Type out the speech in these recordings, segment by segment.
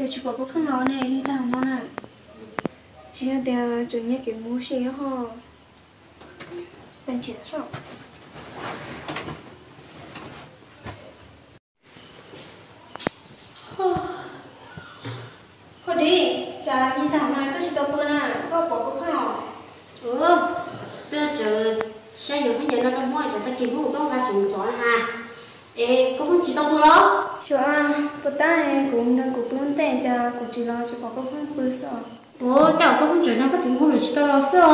giờ chị bảo có không nói này đi làm không ạ? Chị là tiền chủ nhật cái mua xe ho Bạn chị sao? Thôi đi, chả đi làm này có chị tao bữa nè, có bảo có không nói. ừ tôi chờ sẽ dùng cái gì nó trong môi chờ ta kiếm ngủ trong ba sủng gió ha ê có muốn chỉ tao bữa đó Chị à, bữa ta cũng đang cũng bún tiền cho của chị lo chị bảo có không bữa sợ. Ủa tao có muốn chờ nó có tiếng ngủ rồi chỉ tao lo sợ.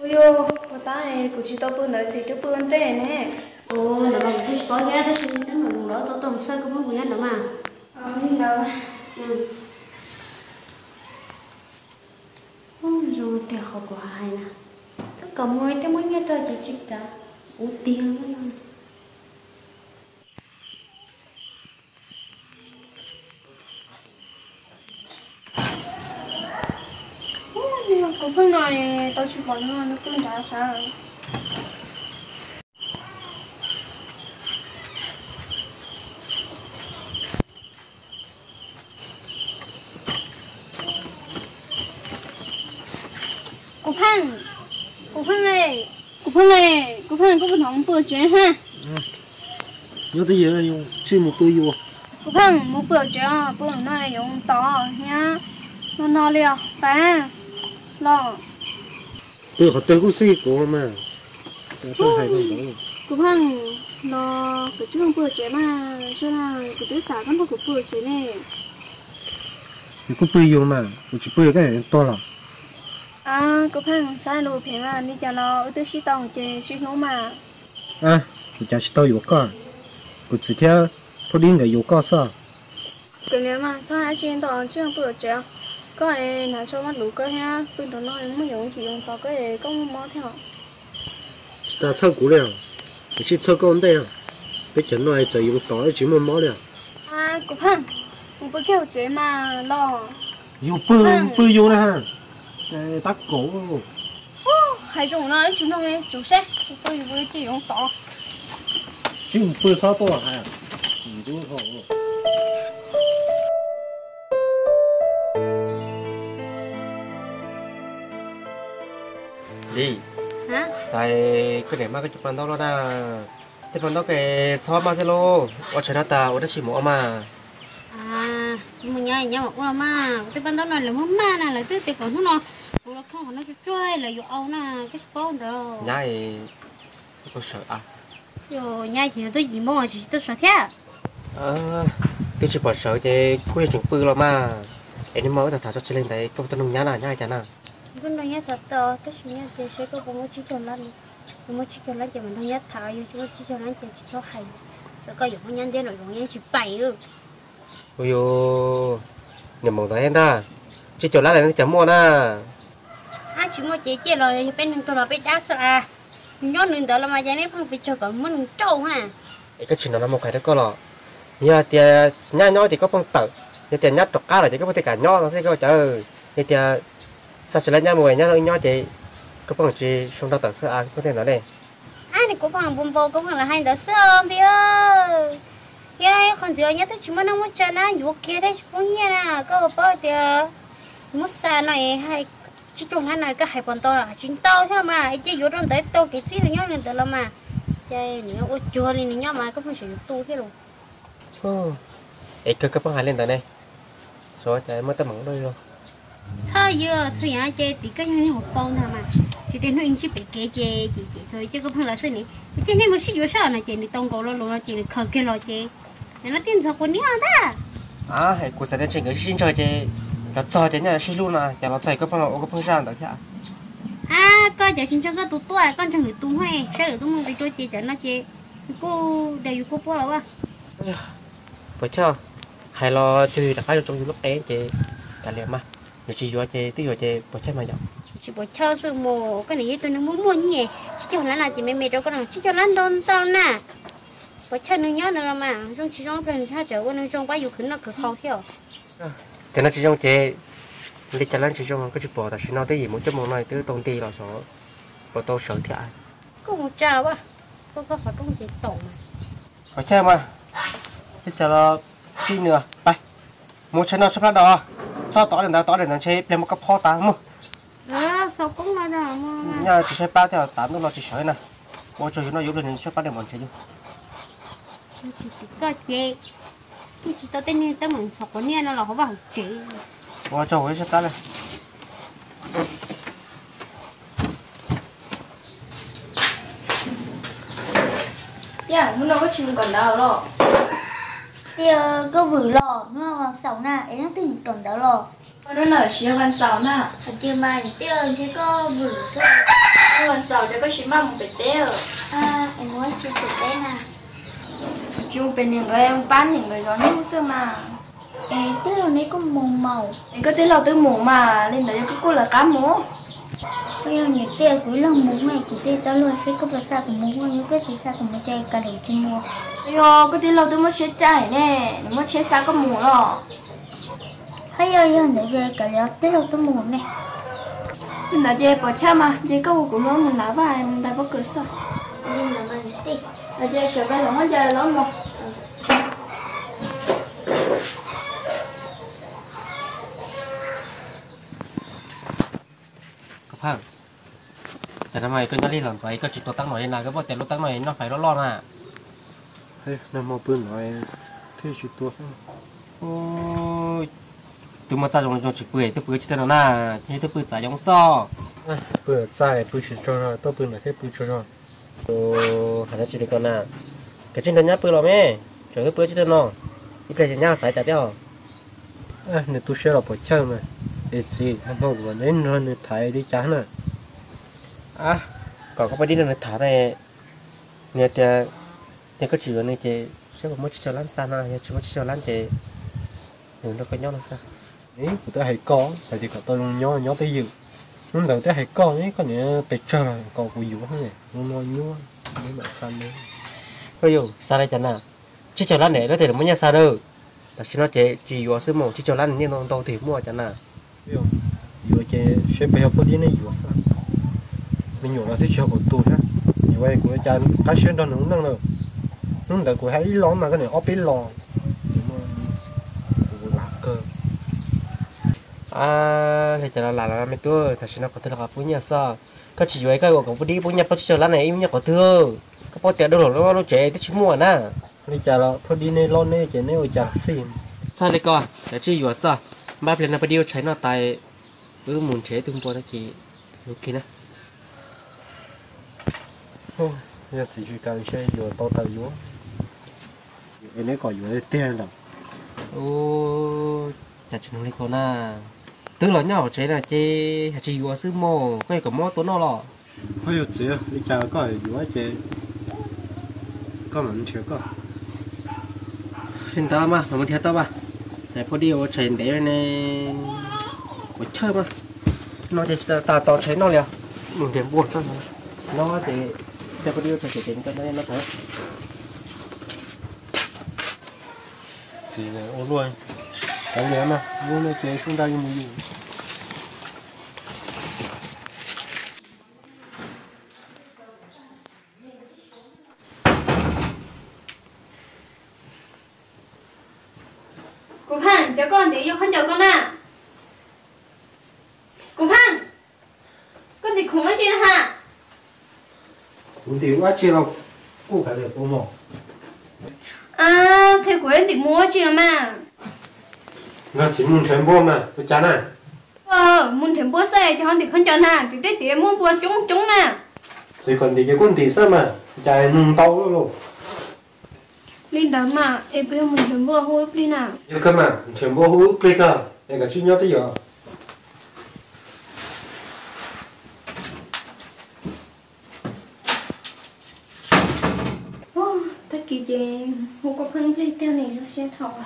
Ôi yo, bữa ta của chị tao bữa nói gì tôi bún tiền nè. Ồ là bằng cái có nhớ tôi xin tới mà ngủ đó tao tao sao có muốn nhớ nữa mà. Ờ, nhìn đâu ừ. Ôi rồi tiền học của hai nè. Tất cả mọi cái mới nghe rồi chỉ chịu cả ủ tiền nữa nè Cũng không nói tao chỉ bảo nó nó cũng đã sao Cô Phan, cô Phan này, cô Phan này, Phan có một thằng bữa chuyện ha. nhớ tới giờ dùng chơi một tôi vô. Cô Phan một bữa chuyện, bữa nay dùng tỏ nha. Nó nó liều, ta, lo. tôi họ tới cũng xí cổ mà sao hay không đó Cô Phan, nó cái chuyện bữa chuyện mà, cho là cái đứa xã con của bữa chuyện này. thì có bơi vô mà tôi chỉ bơi cái này to lắm À, cô Phan, sai lùi phiền à, đi cho nó ở tới sĩ tông chơi sĩ nó mà. à thì chả chỉ tao vô cả tôi chỉ theo thôi đi người vô cả sao Cái nếu mà sao hai chuyện tỏ chưa bữa chuyện. Có ai nói cho mắt đủ cơ ha, tôi đó nói mới dùng chỉ dùng tỏ cái này có mò theo. ta thâu cũ liền thì chỉ thâu con đây cái chuyện này chỉ dùng tỏi chỉ một món liền À, cô Phan, một bữa kêu chuyện mà lo. vô bơi bơi vô nè ha. Tắc cổ. Hai 种呢，chúng nó nghe chủ xe, chúng tôi vừa chỉ dùng chứ không bơi sao to hả thì đúng không đi. Hả? Tại cái này mà cái chụp bàn đó là cái bàn đó cái chó mà thế lô. Ở trên ta ở đây chỉ một mà. À mình nhớ nhớ một con mà. Cái ban đầu này là mắm ma nè là tới tiền còn nó nó là không nó chơi là dù âu nè cái spawn đó. Nhai. Có sợ à rồi nhai thì nó tới gì mua chỉ tôi sợ thế ờ tôi chỉ bảo sợ chứ quên chừng bự rồi mà. Em mới thằng thằng cho lên đấy công ty nông nhá nào nhai chả nào bên này nhá thật to tôi chỉ nhá thì sẽ có một chiếc chồng lăn một chiếc chồng lăn chỉ mình không nhá thả vô chúng chiếc chồng lăn chỉ chỉ cho hay rồi có dùng nhăn đen rồi dùng nhăn chỉ bảy ư ôi yo. Niệm mong thấy ta. Chỉ lá này nó chả mua nè à chỉ mua chế chế rồi bên mình tôi là bên đá sợ à nhớ nên đó là mà giờ này phong bị cho còn muốn trâu nè cái chuyện nó một cái đó có lọ nhà tiền nhà nhỏ thì có phong tử nhà tiền nhát trọc cá là chỉ có thể cả nhỏ nó sẽ có chờ nhà tiền sao chỉ là nhà mùi nhà nhỏ thì có phong chỉ xong đó tử sữa ăn có thể nói đây à thì cũng bằng bùm bò cũng bằng là hai đứa bây giờ cái con nhá tôi chỉ muốn nó muốn chơi nó dù kia thế cũng như nè. Có bao thì muốn xa này hay chỉ trong hai này cái hai bọn to là chính tao thế mà. Chứ dù trong tới tao cái gì nó nhớ lên tới là mà. Chơi nữa ô chua lên nữa mà có phải sử dụng tu thế luôn. Ấy cứ cái phong hai lên tới đây. Rồi chạy mất tấm mỏng đôi rồi sao giờ thôi nhá chơi thì cái như một con thôi mà chỉ tiền huynh chỉ bị kế chơi chỉ chỉ thôi chứ có phải là sao nhỉ chỉ nên một xíu sao này chơi đi tông cầu luôn luôn chơi khờ kia lo chơi nên nó tiền sao còn nhiều ta à hay của sẽ trên cái xin chơi chơi nó cho đến nhà xin luôn à nhà nó chạy có phải là có phải sao được chứ à coi giờ xin cho cái tụt tuổi con chẳng người tung hay sẽ được tung một cái chơi chơi chẳng nó chơi cô đều cô bố là à vậy chưa hay lo chơi đặt cái trong lúc đấy chơi cả liền mà người chỉ vô chơi tí vô chơi bỏ chơi mà nhậu chỉ bỏ theo sự mồ cái này tôi nó muốn muốn nhỉ chỉ cho lăn là chỉ mẹ mẹ đâu có nào chỉ cho lăn đòn tao nè bỏ theo nó nhớ nữa mà. Trong chỉ trong bên cha trở qua nó trong quá nhiều khứ nó cứ khó theo thì nó chỉ trong chế đi chả lăn chỉ trong cái chụp bỏ ta chỉ nói tới gì muốn cho món này tới tông ti là số bỏ tao sợ ai? Có một cha quá. Có có phải trong chỉ tổng mà. Có chơi mà. Thế chả là chi nữa. Bay mua chân nó sắp ra đó cho tỏ đến đó tỏ đến nó chơi lên một cái pho tá mua à sao cũng mà đó mà. Nhà chỉ chơi ba theo tám nó chỉ sợi nè. Mua cho nó giúp lên cho ba để bọn chơi chứ. Chỉ chỉ có chị chỉ chỉ tao tên tao muốn sọc cái này nó là không vào chị mua cho với sắp ta này dạ muốn đâu có chim còn đâu rồi thì ờ, có vừa lò nó vào sầu nè ấy nó từng tuần đó lò. Nó nở xíu văn sầu nè. Ở trên mà thì ờ, chỉ có vừa sơ văn sầu cho có chim mà một bể teo à em muốn chỉ tự tế nè. Chim bên những người em bán những người đó như xưa mà. Em tức là này có màu màu. Em có tên là từ mù mà lên đấy cái cô là cá mú bây giờ những tiêu cuối lòng muốn mày của tiêu tao luôn sẽ có xa của muốn mua những cái gì xa của mấy chơi cả đầu trên mua yo có tên là từ mất chết chạy nè. Mất chết sao có mù rồi hay giờ giờ để về cả lớp tức là tôi muốn này nên là dê bỏ cha mà dê có của nó mình nói bài mình đại bất cứ sao nhưng mà mình đi. Là dê sợ bé lỏng dê lỏng một. Có phải chả làm mày cái nó đi làm vậy có chỉ tổ tăng nói là cái bọn tiền lúc tăng nói nó phải nó lo nè Hey, nó mò bươn nói thế chỉ tua sao? ôi tôi mà ra trong trong chỉ bưởi tôi bưởi chỉ tên nó nè như tôi bưởi giả giống so À, bươn dài bươn chỉ cho ra, tao bươn là thế bươn cho ra. ồ hẳn là chỉ được con nè cái trên đó nhá bưởi lo mẹ chờ tôi bưởi chỉ tên nó ít phải chỉ nhá sải chả đeo À, nếu tôi sẽ là bỏ chân mà. Để gì, nó mò vừa nên nó nên thấy đi chán à. à còn có đi đâu này thả này nè thì có chỉ vào này thì sẽ có một chiếc lăn xa nè chỉ một chiếc lăn thì nó có nhau nó sao Ấy, của tôi hay có, tại vì có tôi luôn nhỏ nhỏ tới dự. Nhưng đầu tôi hay có ấy, có nghĩa bị chờ là có của dụ hết này. Nó nói nhúa, mấy bạn xanh đấy. ôi dồi xa đây chẳng nào chiếc chó lăn này nó thể là mấy nhà xa đâu là chỉ nó chỉ chỉ vào sớm một chiếc chó lăn như nó đâu thì mua chẳng nào? Dụ chế, sẽ bây giờ có đi này sao? Mình nhủ là thích chờ của tôi ha. Như vậy của cha cái xe đó nó cũng năng đâu. Nhưng tại của hay lo mà cái này ốp ít lo. Thì à thì chẳng là là mấy tôi thật sự nó có thể là gặp nhà sao có chỉ với cái của cũng đi bún nhà bắt chó lăn này im nhà có thưa có bao tiền đâu rồi nó trẻ tới chỉ mua nè. Đi chả là thôi đi này lo chỉ này ở chả xin. sao đây con để chỉ vừa sao ba lần nó bắt đầu chạy nó tại ừ muốn chế tung qua đó kì ok nè. Thôi, giờ chỉ chỉ cần xe vừa to tàu vừa. Cái này có vừa tiền đâu. ô chả chỉ nói con à. Tức là nhau chế là chế chỉ vừa sư mồ cái có mò tốn nó lọ. Thôi giờ chỉ đi chả có vừa chế. Có mình chưa có. xin tao mà nó muốn theo tao mà. Để có điều chạy để này có chơi mà. Nó chỉ ta ta tao chạy nó liền. Mình điểm buồn thôi nó thì để chạy chạy đến cái này nó phải Này ô luôn. Cái này mà, mua nó chế xuống đây mua gì. cô phan cho con thì yêu không cho con à cô phan con thì không có chuyện hả Cũng thì quá đâu. Cô phải được cô mỏ. À, thế quên thì mua chị làm à? Nga chỉ muốn chuyển bua mà, tôi chán à? Ờ, muốn chuyển bua xe thì không thì không chọn à, thì tết tía muốn bua chúng chúng nè. Chỉ còn thì cái quân tỷ sao mà, chạy nung tàu luôn luôn. Linh đám à, em bây giờ muốn chuyển bua hô ức đi nào. Cơ mà, chuyển bua hô ức đi cơ, em cả chuyện nhau tới giờ. 이제 호거판 플레이트는 이렇게 타와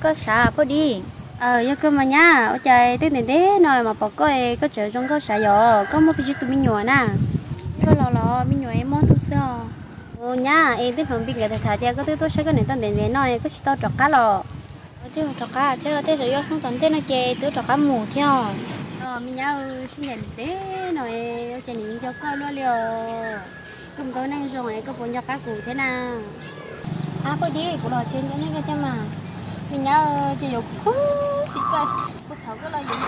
có xả có đi. Ờ nhớ cơ mà nhá ở trời tới đến thế nồi mà bỏ coi, ấy có trở trong có xả gió có một cái tụi mình nhỏ nè. Có lò lò mình nhỏ em món tôi sao ô nhá em tới phòng bên cái thà thà có tới tôi sẽ có nền tảng đến thế nồi, có chỉ tao trọc cá lò thế trọc cá thế thế rồi không tận thế nó chê tôi trọc cá mù theo ờ mình nhá xin nhận đấy nói chạy nhìn cho coi lo liều. Cùng tôi năng rồi có bốn cho cá cụ thế nào? À phải đi của đò trên cái này cái mà mình nhớ chỉ dục cú xí coi cô thầu cái lo dùng gì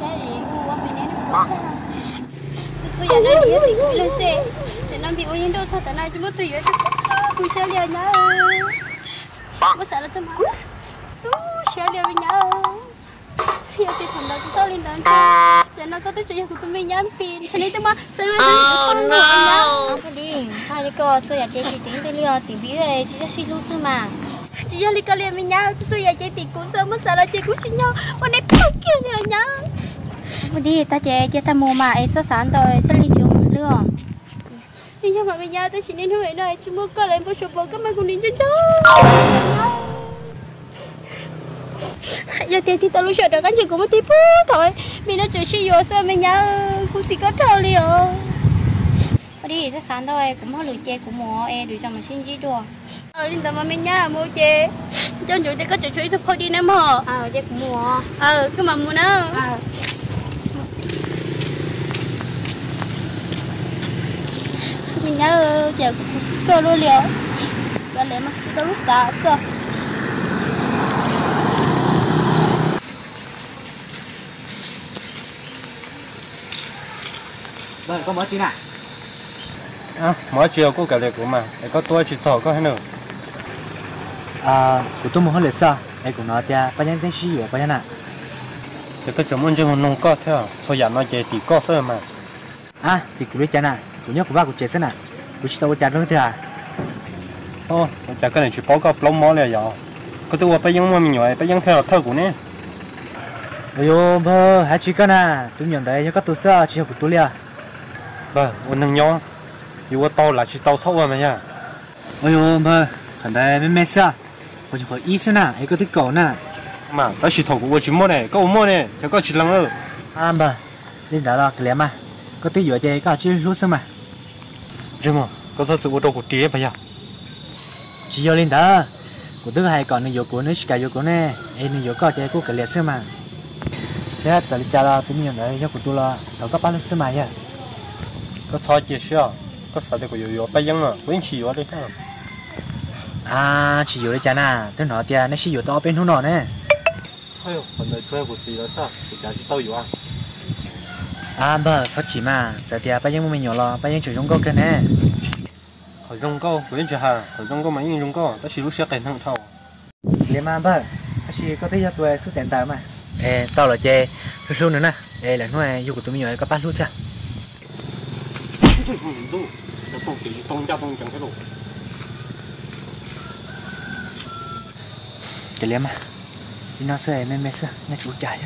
xe gì qua bên này nó có tôi giờ nó đi thì cũng lên xe. Để làm việc ở đâu thôi tại nay chúng tôi ở tôi sẽ liền nhá bữa sợ là tôi mà sẽ liền với nhau. Giờ thì thằng đó sao lên đó giờ nó có tới chuyện của tụi mình nhắm pin cho nên tôi mà sao mà tôi không ngủ nhá. Phải đi. Sai đi coi sao giờ chị chỉ tính tới liều biết rồi chị sẽ xin luôn sư mà. Chị giờ đi coi liền với nhau. Tôi giờ chị tìm cũng sao mà sợ là chị cũng chỉ nhau. Mà này bao kia liền nhá. Phải đi ta chị chị ta mua mà. Em số sản tôi sẽ đi chung bây giờ mà bây giờ tôi chỉ nên hỏi này. Chúng tôi có lại một số bộ các bạn cùng đến cho cháu giờ thì thì tao lúc sợ được cái cũng mất tí phút thôi. Mình nó chỉ sử dụng sao mình nhớ cũng chỉ có thầu liền. Đi số sản tôi cũng có lừa chị cũng mua em được cho mà xin gì đùa. Ờ linh mà mình nhớ mua chè cho chủ thì có chỉ chuối thôi đi nè mà à chị cũng mua ờ cái mà mua nó à mình nhớ giờ cũng cơ luôn liền. Và lấy mà chúng ta lúc xa sợ Vâng, có mớ chi à? À, mớ chiều cô cả liệt của mà, để có tôi chỉ sổ có hết nữa. À, của tôi muốn hơn liệt sao? Để của nó cha, bây giờ đang sĩ ở bây giờ nào? Thì tôi chẳng muốn cho hồn nông có theo, à, sao giả nó chế tỷ có sơ mà. À, thì cứ biết cha nào, của nhớ của bác của chế sơ nào, của chỉ tao của cha nó thế à? Ô, cha cái này chỉ báo cáo plong mó này rồi, có tôi bây giờ mà mình nhồi, bây giờ theo là thơ của nè. Ayo, bơ, hai chỉ cái nào, tôi nhận thấy nhớ các tôi sợ chỉ học của tôi liền vâng ôn nâng nhau dù tao là chỉ tao thâu mà nha. Ôi yo bơ thằng đấy mấy mấy sao có chỉ có ý xem nào ấy có thích cầu nào mà tao chỉ thâu của chỉ mua này có mua này chẳng có chỉ lăng ơ à bơ lên đó là cái mà. Có tí vừa chơi có chỉ lúc mà. Chứ mà có thật sự đâu của tía bây giờ chỉ vô lên đó của tôi hay còn nhiều của nó cả nhiều của nè em nhiều có chơi của cái liệt xem mà. Thế giờ cha là tôi nhận đấy cho của tôi là đâu có bán xem mà nha có cho chia sẻ có sao thì có yếu yếu bây giờ mà vẫn chỉ yếu đấy thôi à chỉ yếu đấy cha nè tôi nói tiền nó chỉ yếu to bên hôm nọ nè ôi phần này chơi của gì đó sao thì chả chỉ tao yếu à à bơ sao chỉ mà giờ tiền bây giờ mình nhỏ lo bây giờ chỉ dùng có cái nè hồi trong câu vẫn chưa hà hồi trong câu mà in trong câu tao chỉ lúc sẽ cảnh thằng thâu liền mà bơ chỉ có thấy cho tôi số tiền tài mà ê tao là chơi lúc nữa nè ê là nói yêu của tôi nhỏ có bán lúc chưa dù nó không chỉ tông ra tông chẳng cái đồ. Cái liền mà đi nó sẽ mê mê sẽ nhá chú chạy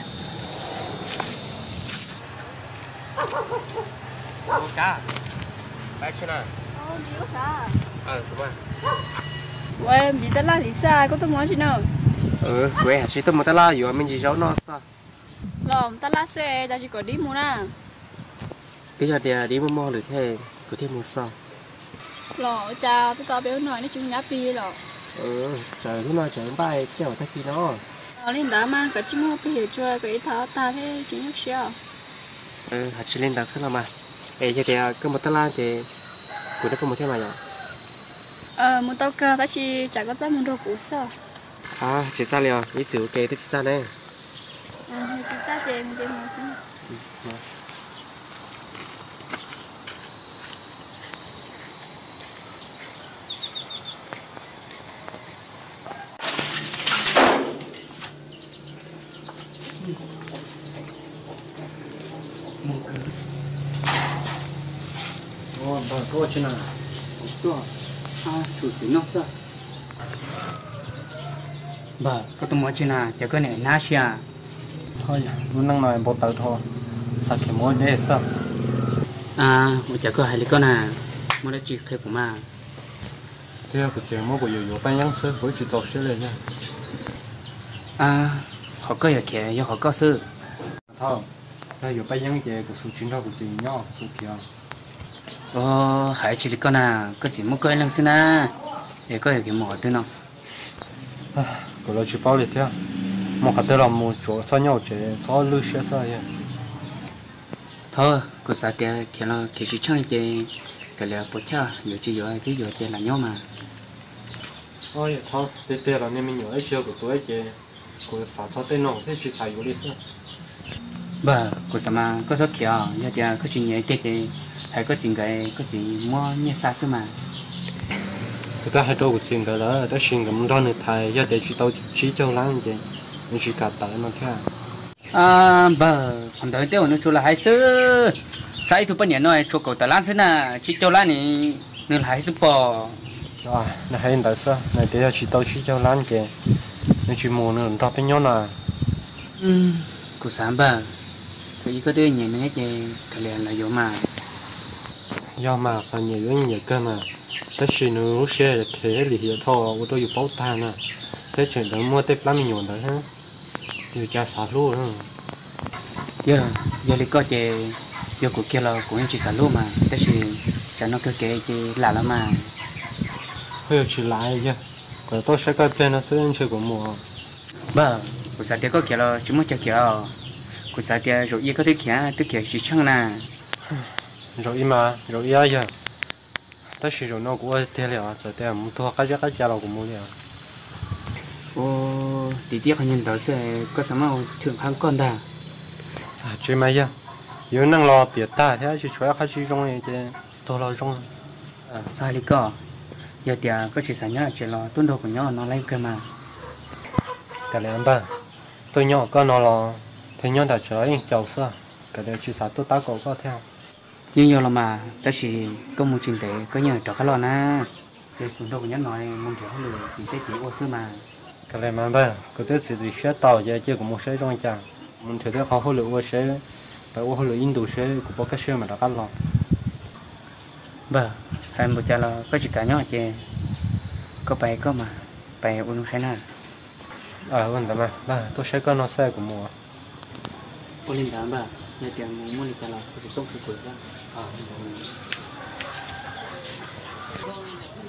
cá xin à Ô, nhiều cả. ờ đúng rồi Ôi, bị ta la lý xa, có tôi muốn gì nào? ừ quê hả? Chỉ tôi một ta la yếu mình chỉ giấu nó sao Lòng, ta la xe, ta chỉ có đi mua nè. Cái giờ thì đi mua mua được thế có thêm một sao Lọ, cha, tôi tao béo nói nó chung nhá pi lọ. ừ trời lúc nào trời bay kéo ta khi nó Ờ, lên đó mà, cả chim mua để cho cái tháo ta thế chỉ nhắc xeo. ừ hả chỉ lên đặc sắc là mà ê giờ thì cứ một ta la thì của nó có một thêm mà nhở Ờ, một tao cơ, ta chỉ chả có ra một đồ cũ sao. à chỉ ra liền ý chịu kê thì chỉ ra đây Ờ, chỉ ra chị, mình chỉ mua xin. Chuyện nào Tuh, ah, chủ tính nó sao? Bà, có tôi muốn chuyện nào, chỉ có này nát xia. thôi lúc năng nói bộ tao thôi sao cái mối đấy sao? À, một chỉ có hai lý con à, muốn đã chỉ thấy của mà. thế cái chuyện mối của yếu yếu bây giờ sơ với chỉ tao sẽ lên nha. À họ có giờ kìa do họ có sư thao bây giờ bây giờ cái của số chuyên đó của gì nhau số kia ô hãy chỉ con à có chỉ một cái lần xin à để có giờ cái mỏ tư nó của nó chỉ bao liệt theo một hạt là một chỗ cho nhau chỉ cho lưu sẽ sao vậy. Thôi cô sa tia kia là kia chỉ chơi chơi cái là bố cha giờ chỉ giờ cái giờ chơi là nhau mà. Ôi thao tê tê là nên mình ấy chưa của tôi chỉ của xã xã tên nó thế chỉ xài của đi sao? Bà cô sa mà có số kia giờ tia có chuyện gì tia chơi hay có chuyện cái có gì mua nhẹ xa xưa mà. Người ta hay đâu có chuyện cái đó ta xin cái đó người thầy giờ để chỉ tao chỉ cho lắm chứ mình chỉ cả tại nó theo à bà còn đợi tiêu nó chú là hai sư sai thu bao nhiêu nói chú cậu ta lan xin à chỉ cho lan này nữa là hai sư bò. À nó hay tại sao này để chỉ tao chỉ cho lắm chứ nó chỉ muốn nó đọc bên nhau nè ừ cô sáng bà thì có đứa nhìn nữa chứ cái liền là vô mà do mà phải nhiều cái nhiều cơ mà. Ta chỉ nó xe thế thì hiểu thôi tôi tôi bảo ta nè thế chỉ đỡ mua tép lắm nhiều đấy ha. Nhiều cha xả luôn ha giờ giờ đi có chơi giờ của kia là cũng chỉ sản luôn mà. Thế thì cho nó cơ kế chứ là lắm mà. Hơi chỉ lại chứ. Còn tôi sẽ coi plan nó sẽ lên chơi của mùa. Bà của sáng tiết có kia là chúng mới chơi kia của sáng tiết rồi ý có thứ kia thứ kia chỉ chăng nè rồi mà rồi ia giờ ta chỉ rồi nó cũng thế liệu giờ thế muốn thua cái cái cha nào cũng muốn liệu ô tí tiếc không nhìn tới sẽ có sao mà thường kháng con ta à chơi mấy giờ yếu năng lo biệt ta thế chỉ chơi cái chỉ trong này chứ tôi lo trong à sai đi có giờ tiệt có chỉ sáng nhá chỉ lo tuân đồ của nhau nó lên cơ mà cái này anh ba tôi nhỏ con nó lo thì nhỏ đã chơi giàu sao cái này chỉ sao tôi ta có có theo nhưng nhiều là mà. Ta chỉ có một trình tế có nhờ cho cái lo na để xuống đâu của nhắn nói mong thiếu lừa thì tế chỉ ô sư mà. Cái này mà ba cái tết chỉ chỉ sẽ tàu giờ chỉ có một số trong chàng. Mình thấy được họ hỗ trợ ô sẽ và ô hỗ trợ 印 độ sẽ cũng có cái xe mà đã cắt lo bà hai một cha là có chỉ cả nhỏ chè. Có bài có mà. Bài uống sai na à vâng đó mà ba tôi sẽ có nó xe của mùa. Ô linh đám bà. Nhà tiền mua mua lịch là có thể tông sự tuổi ra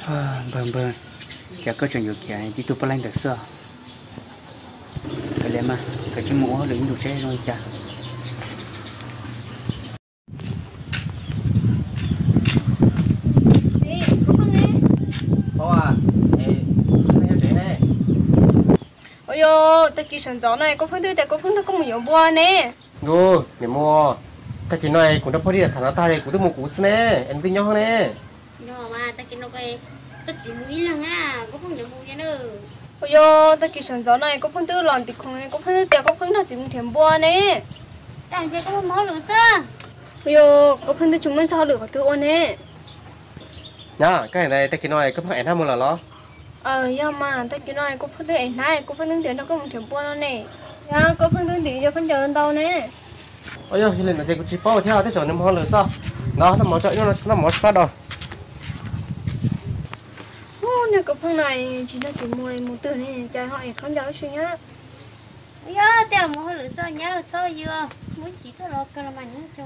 à vâng vâng chả có chuyện gì kia thì tôi phải được sơ cái này mà cái chim mũ được đủ chế rồi? Ô à. Ôi yo, ta kỳ sản gió này có phương tư tại có phương tư có một nhóm bùa nè. Ngô, để mua. Ta chỉ nói cũng đã đi là thằng nó ta đây cũng được một cú nè, em tin nhau nè. nó mà ta kia nó cái ta chỉ mũi là ngà có không nhớ mũi nữa Ôi yo, ta kỳ sản gió này có phương tư lòn tịch không này có phương tư tại có phương tư chỉ một thèm bùa nè. ta về có máu lửa sao Ôi yo, có phương tư chúng mình cho lửa tư ôn nè. Nhá, cái này ta chỉ nói có phải em tham một là lo. Ờ, ya mà ta kỳ nói có phương tư ảnh này có phương tư tiền nó có một thèm bùa nó nè. Ya, có phương tư thì cho phương chờ đâu nè. Ôi hiện lên nó chỉ có chỉ bao theo thế chỗ nó mua lửa sao? Nó nó mua chạy nó nó mua phát đâu. Ô, nhà có phương này chỉ là chỉ mua này một từ này, trái họ không giáo suy nhá. giờ tiêu máu lửa sao nhớ sao vừa mũi chỉ có lo cái là mà nhớ cho